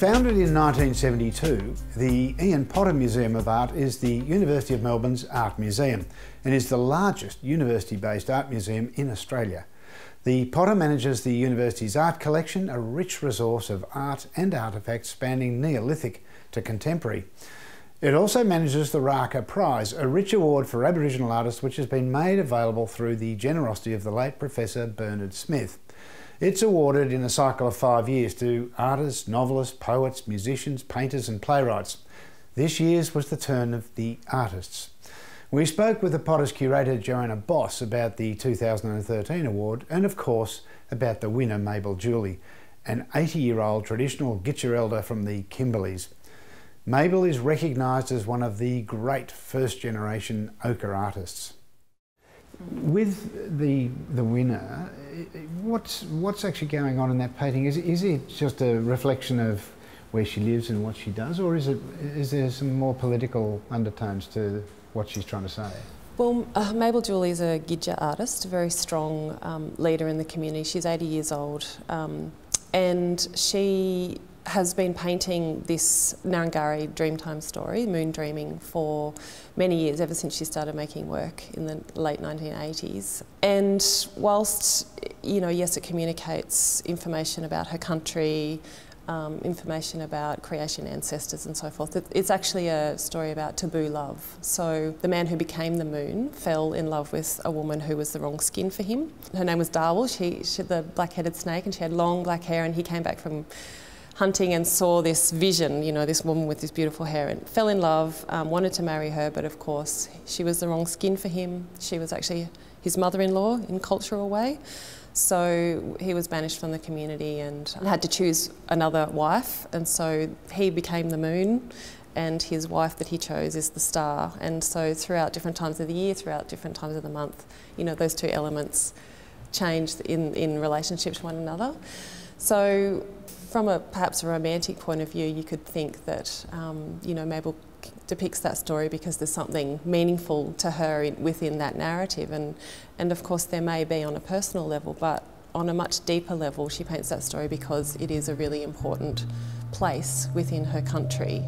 Founded in 1972, the Ian Potter Museum of Art is the University of Melbourne's art museum and is the largest university-based art museum in Australia. The Potter manages the university's art collection, a rich resource of art and artefacts spanning Neolithic to contemporary. It also manages the Raka Prize, a rich award for Aboriginal artists which has been made available through the generosity of the late Professor Bernard Smith. It's awarded in a cycle of five years to artists, novelists, poets, musicians, painters and playwrights. This year's was the turn of the artists. We spoke with the Potter's curator Joanna Bosse about the 2013 award and of course about the winner Mabel Juli, an 80-year-old traditional Gitja elder from the Kimberleys. Mabel is recognised as one of the great first generation ochre artists. With the the winner, what's what's actually going on in that painting? Is is it just a reflection of where she lives and what she does, or is it is there some more political undertones to what she's trying to say? Well, uh, Mabel Juli is a Gitja artist, a very strong um, leader in the community. She's 80 years old, um, and she has been painting this Garnkeny Dreamtime story, Moon Dreaming, for many years, ever since she started making work in the late 1980s. And whilst, you know, yes, it communicates information about her country, um, information about creation ancestors and so forth. it's actually a story about taboo love. So the man who became the moon fell in love with a woman who was the wrong skin for him. Her name was Darwal. She, she the black-headed snake and she had long black hair and he came back from hunting and saw this vision, you know, this woman with this beautiful hair and fell in love, um, wanted to marry her, but of course she was the wrong skin for him. She was actually his mother-in-law in cultural way. So he was banished from the community and had to choose another wife. And so he became the moon and his wife that he chose is the star. And so throughout different times of the year, throughout different times of the month, you know, those two elements change in, in relationship to one another. So from a perhaps a romantic point of view, you could think that um, you know Mabel depicts that story because there's something meaningful to her in, within that narrative, and and of course there may be on a personal level, but on a much deeper level, she paints that story because it is a really important place within her country.